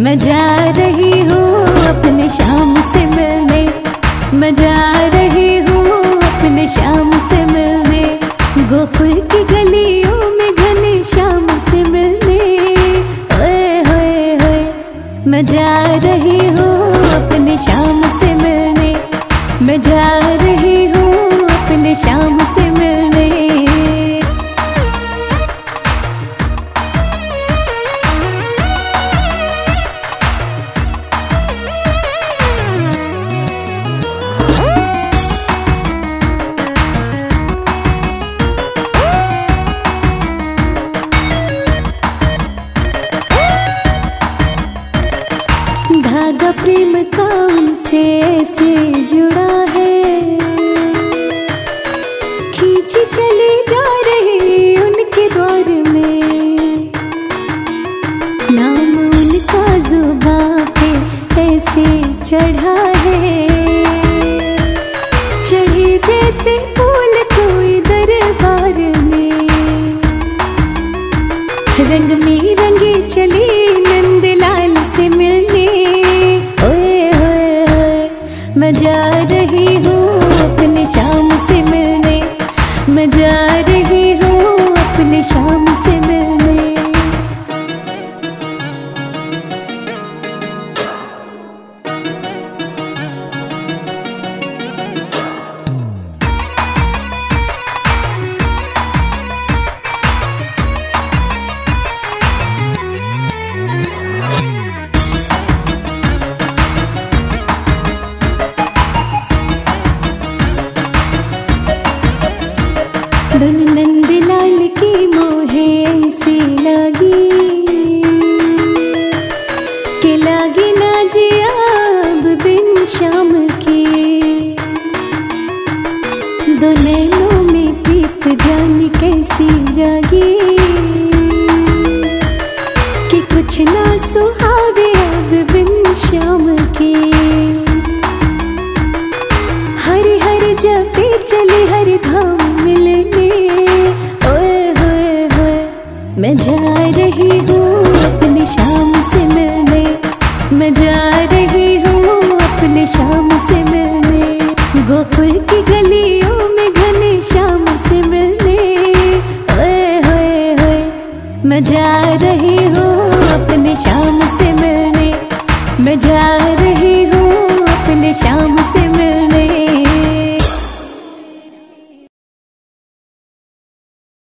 मैं जा रही हूँ अपने शाम से मिलने। मैं जा रही हूँ अपने शाम से मिलने। गोकुल की गलियों में घने शाम से मिलने। ओए, होए होए, मैं जा रही उनसे ऐसे जुड़ा है। खींच चले जा रहे उनके द्वार में। नाम उनका जुबा पे ऐसे चढ़ा है। चढ़े जैसे नंदलाल की मोहे ऐसी लगी। के लागी ना जिया अब बिन शाम के। दो नैनों में प्रीत जान कैसी जागी। कि कुछ ना सुहावे अब बिन शाम के। हरि हरि जपे चले हरि धाम मैं जा रही हूँ अपने शाम से मिलने। मैं जा रही हूँ अपने शाम से